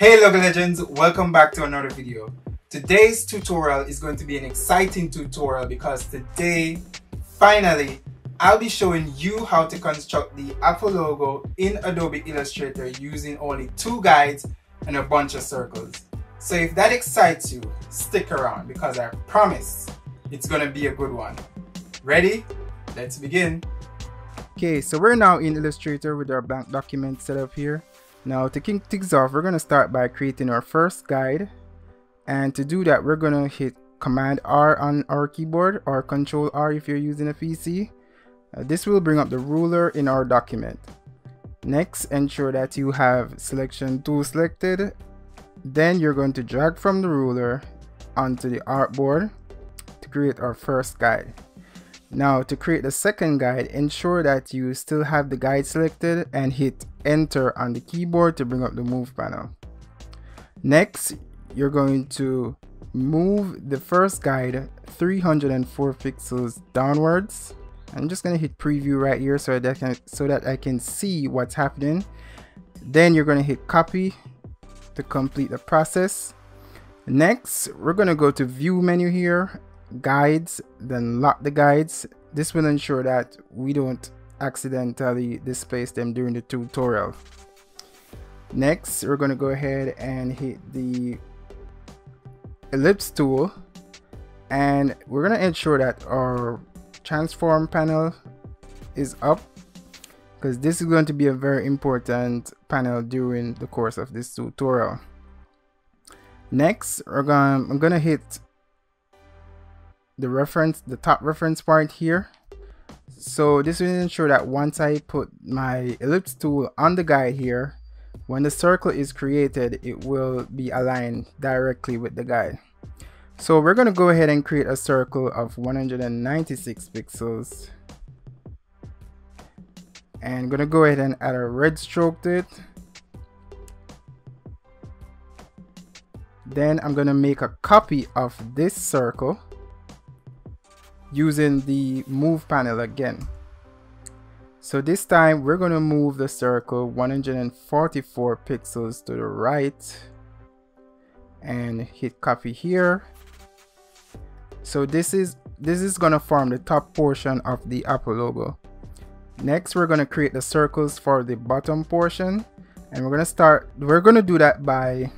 Hey Logo Legends, welcome back to another video. Today's tutorial is going to be an exciting tutorial because today, finally, I'll be showing you how to construct the Apple logo in Adobe Illustrator using only two guides and a bunch of circles. So if that excites you, stick around because I promise it's going to be a good one. Ready? Let's begin. Okay, so we're now in Illustrator with our blank document set up here. Now to kick things off, we're going to start by creating our first guide. And to do that, we're going to hit Command R on our keyboard or Control R if you're using a PC. Uh, this will bring up the ruler in our document. Next, ensure that you have selection tool selected. Then you're going to drag from the ruler onto the artboard to create our first guide. Now to create the second guide, ensure that you still have the guide selected and hit enter on the keyboard to bring up the move panel. Next, you're going to move the first guide 304 pixels downwards. I'm just gonna hit preview right here so that I can so that I can see what's happening. Then you're gonna hit copy to complete the process. Next, we're gonna go to view menu here guides then lock the guides this will ensure that we don't accidentally displace them during the tutorial next we're going to go ahead and hit the ellipse tool and we're going to ensure that our transform panel is up because this is going to be a very important panel during the course of this tutorial next we're going I'm gonna hit the reference, the top reference part here. So this will ensure that once I put my ellipse tool on the guide here, when the circle is created, it will be aligned directly with the guide. So we're going to go ahead and create a circle of 196 pixels. And I'm going to go ahead and add a red stroke to it. Then I'm going to make a copy of this circle using the move panel again. So this time we're going to move the circle 144 pixels to the right and hit copy here. So this is this is going to form the top portion of the Apple logo. Next we're going to create the circles for the bottom portion and we're going to start we're going to do that by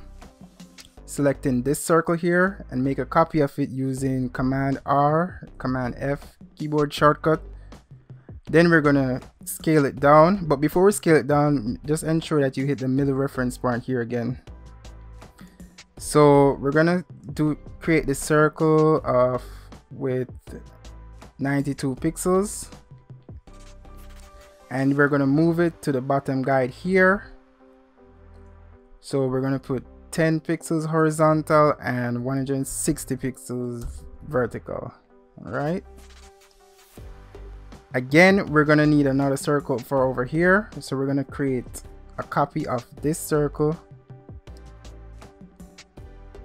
selecting this circle here and make a copy of it using command R command F keyboard shortcut. Then we're gonna scale it down. But before we scale it down just ensure that you hit the middle reference point here again. So we're gonna do create the circle of with 92 pixels. And we're gonna move it to the bottom guide here. So we're gonna put 10 pixels horizontal and 160 pixels vertical all right again we're gonna need another circle for over here so we're gonna create a copy of this circle.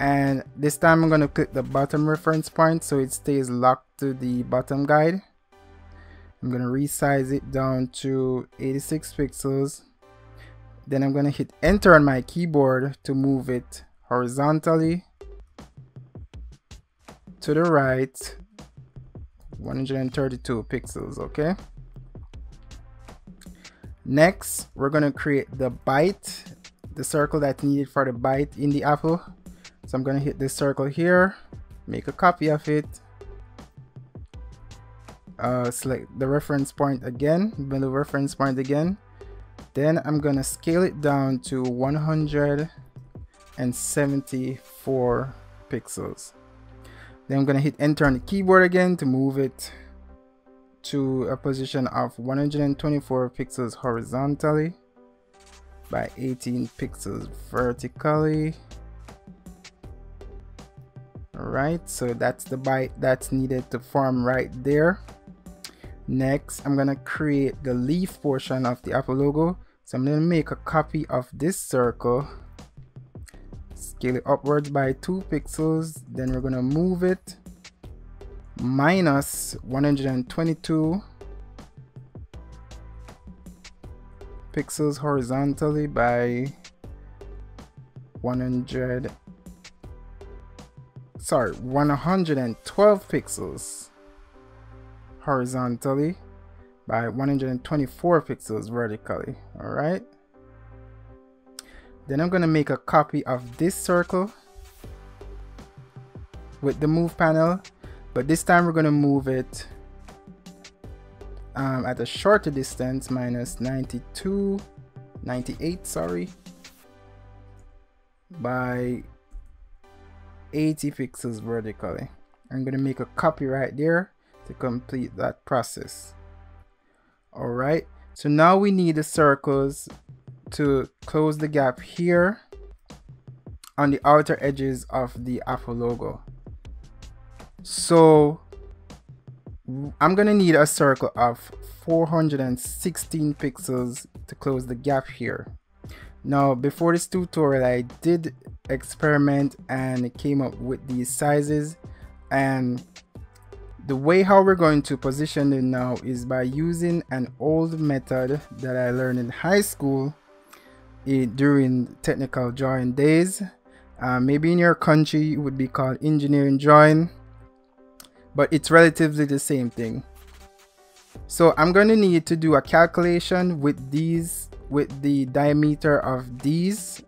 And this time I'm gonna click the bottom reference point so it stays locked to the bottom guide. I'm gonna resize it down to 86 pixels then I'm gonna hit enter on my keyboard to move it horizontally to the right 132 pixels okay? Next we're gonna create the bite the circle that's needed for the bite in the apple. So I'm gonna hit this circle here make a copy of it. Uh, select the reference point again middle reference point again then I'm gonna scale it down to 174 pixels. Then I'm gonna hit enter on the keyboard again to move it to a position of 124 pixels horizontally by 18 pixels vertically. Alright so that's the bite that's needed to form right there. Next I'm gonna create the leaf portion of the Apple logo so I'm going to make a copy of this circle, scale it upwards by 2 pixels, then we're going to move it minus 122 pixels horizontally by 100 sorry 112 pixels horizontally by 124 pixels vertically all right? Then I'm gonna make a copy of this circle with the move panel but this time we're gonna move it um, at a shorter distance minus 92 98 sorry by 80 pixels vertically. I'm gonna make a copy right there to complete that process alright so now we need the circles to close the gap here on the outer edges of the Apple logo. So I'm gonna need a circle of 416 pixels to close the gap here. Now before this tutorial I did experiment and came up with these sizes and the way how we're going to position it now is by using an old method that I learned in high school eh, during technical drawing days. Uh, maybe in your country it would be called engineering drawing but it's relatively the same thing. So I'm going to need to do a calculation with these with the diameter of these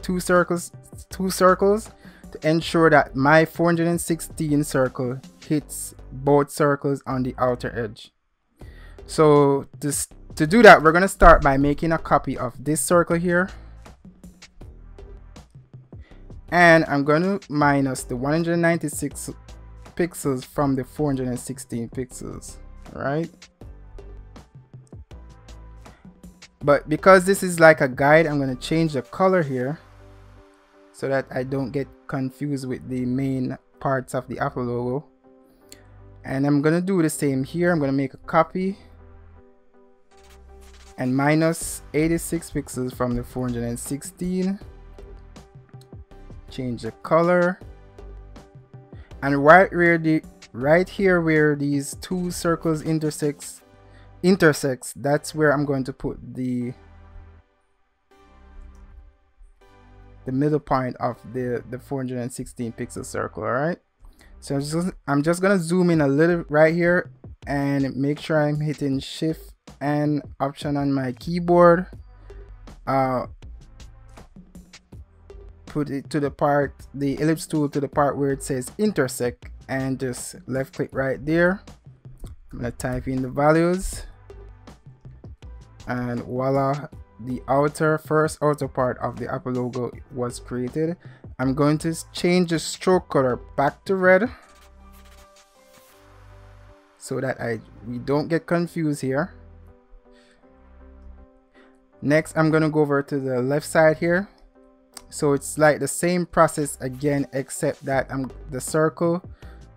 two circles two circles to ensure that my 416 circle hits both circles on the outer edge. So this to do that we're going to start by making a copy of this circle here. And I'm going to minus the 196 pixels from the 416 pixels right but because this is like a guide I'm going to change the color here so that I don't get confused with the main parts of the Apple logo. And I'm gonna do the same here. I'm gonna make a copy. And minus 86 pixels from the 416 change the color. And right where the right here where these two circles intersects intersects that's where I'm going to put the the middle point of the the 416 pixel circle all right? So I'm just, I'm just gonna zoom in a little right here and make sure I'm hitting shift and option on my keyboard. Uh put it to the part the ellipse tool to the part where it says intersect and just left click right there. I'm gonna type in the values and voila the outer first outer part of the Apple logo was created. I'm going to change the stroke color back to red so that I we don't get confused here. Next I'm gonna go over to the left side here. So it's like the same process again except that I'm the circle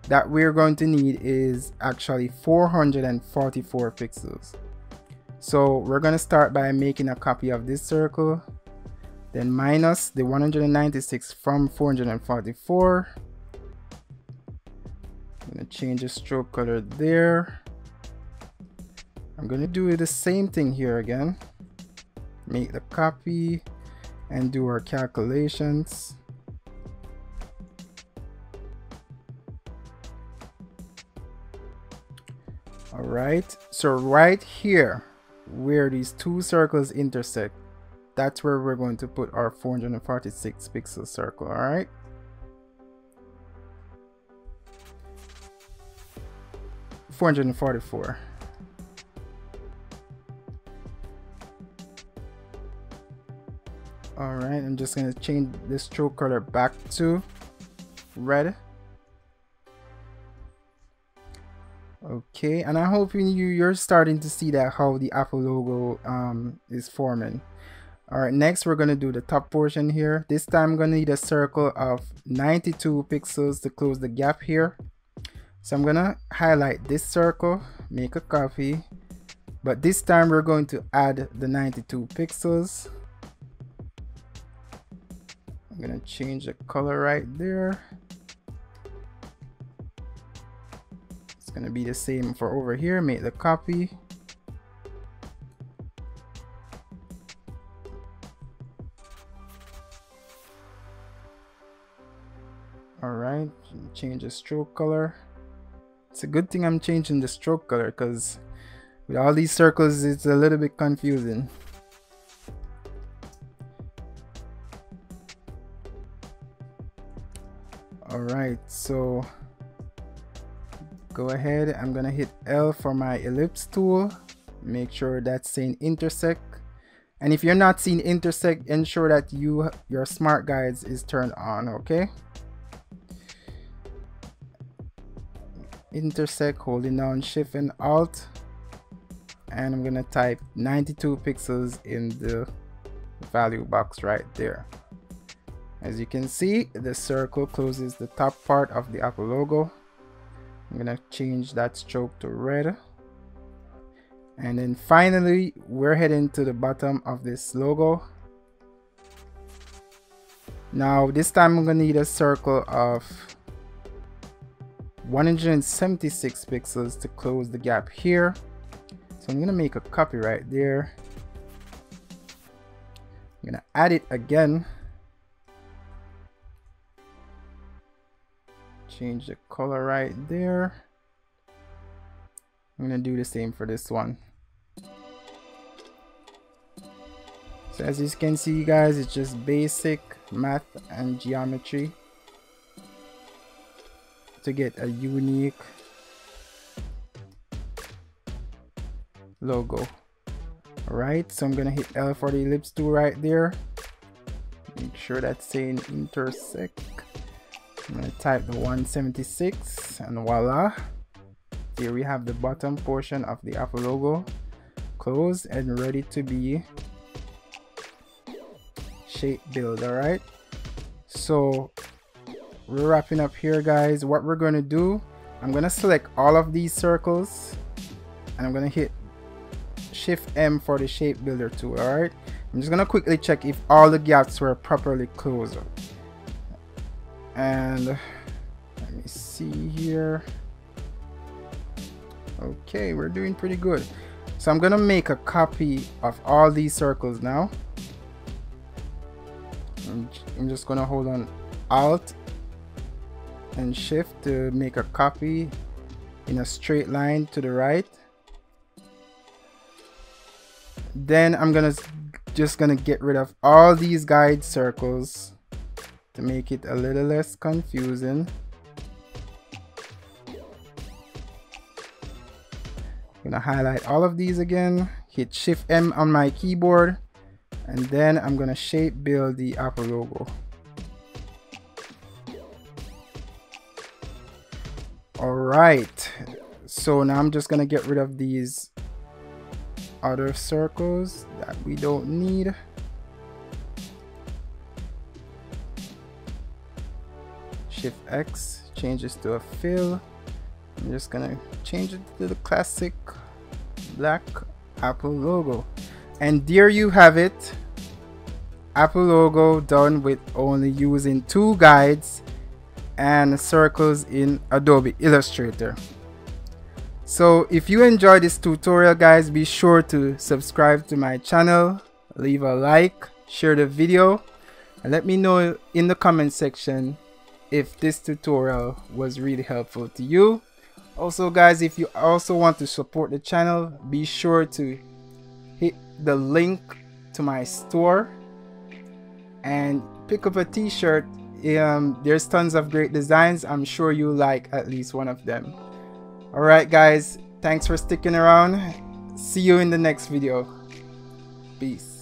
that we're going to need is actually 444 pixels so we're going to start by making a copy of this circle, then minus the 196 from 444. I'm going to change the stroke color there. I'm going to do the same thing here again. Make the copy and do our calculations. All right, so right here, where these two circles intersect that's where we're going to put our 446 pixel circle all right Four hundred and forty-four. All right, I'm just gonna change this stroke color back to red. Okay and i hope you you're starting to see that how the apple logo um, is forming. All right next we're going to do the top portion here. This time i'm going to need a circle of 92 pixels to close the gap here. So i'm going to highlight this circle make a copy. But this time we're going to add the 92 pixels. I'm going to change the color right there gonna be the same for over here. Make the copy. All right change the stroke color. It's a good thing I'm changing the stroke color because with all these circles it's a little bit confusing. All right so go ahead. I'm gonna hit L for my ellipse tool. Make sure that's saying intersect. And if you're not seeing intersect ensure that you your smart guides is turned on okay? Intersect holding down shift and alt. And I'm gonna type 92 pixels in the value box right there. As you can see the circle closes the top part of the Apple logo I'm gonna change that stroke to red. And then finally we're heading to the bottom of this logo. Now this time I'm gonna need a circle of 176 pixels to close the gap here. So I'm gonna make a copy right there. I'm gonna add it again change the color right there. I'm gonna do the same for this one. So as you can see guys it's just basic math and geometry to get a unique logo. Alright so I'm gonna hit L for the ellipse tool right there. Make sure that's saying intersect I'm gonna type the 176 and voila. Here we have the bottom portion of the Apple logo closed and ready to be shape build all right so we're wrapping up here guys. What we're to do I'm gonna select all of these circles and I'm gonna hit shift M for the shape builder tool alright? I'm just gonna quickly check if all the gaps were properly closed and let me see here. Okay we're doing pretty good. So I'm gonna make a copy of all these circles now. I'm just gonna hold on alt and shift to make a copy in a straight line to the right. Then I'm gonna just gonna get rid of all these guide circles to make it a little less confusing. I'm gonna highlight all of these again. Hit shift M on my keyboard and then I'm gonna shape build the Apple logo. All right so now I'm just gonna get rid of these other circles that we don't need shift X changes to a fill. I'm just gonna change it to the classic black Apple logo. And there you have it. Apple logo done with only using two guides and circles in Adobe Illustrator. So if you enjoyed this tutorial guys be sure to subscribe to my channel leave a like share the video and let me know in the comment section if this tutorial was really helpful to you. Also guys if you also want to support the channel be sure to hit the link to my store and pick up a t-shirt. Um, there's tons of great designs. I'm sure you like at least one of them. All right guys thanks for sticking around. See you in the next video. Peace